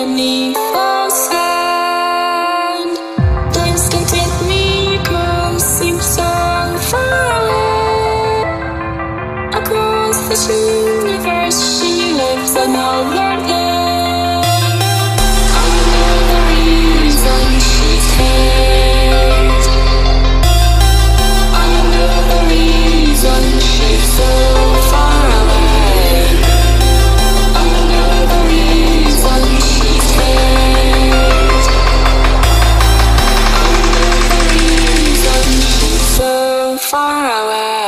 from beneath far away.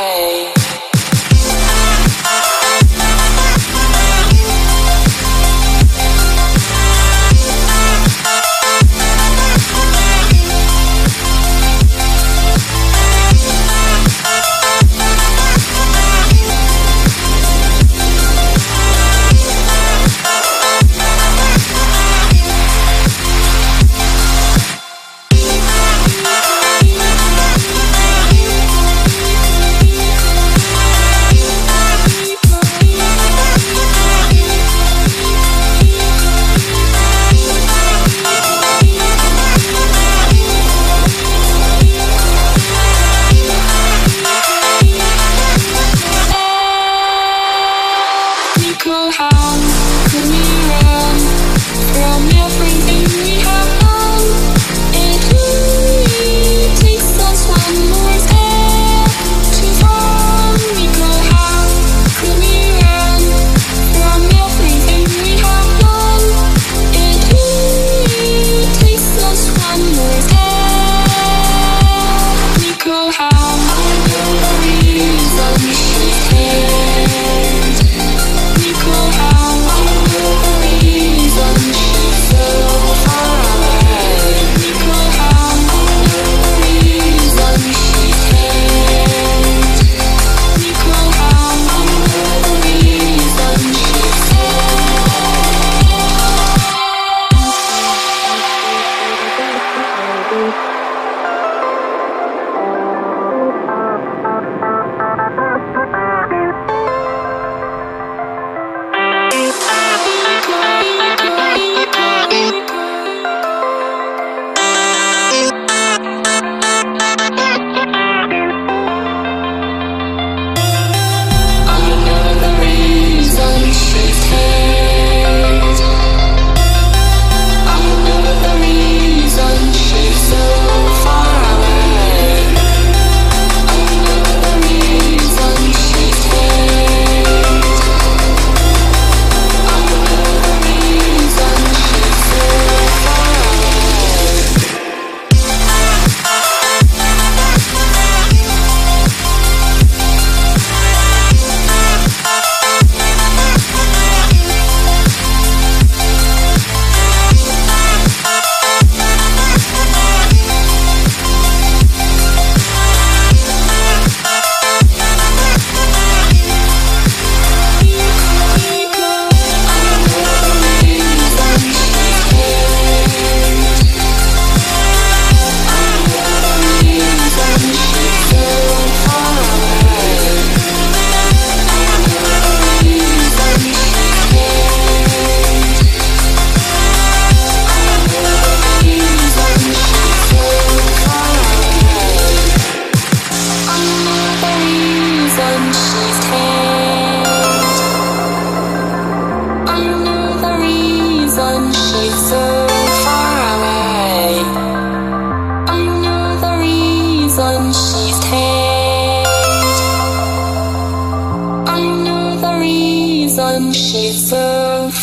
Step.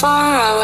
Far away.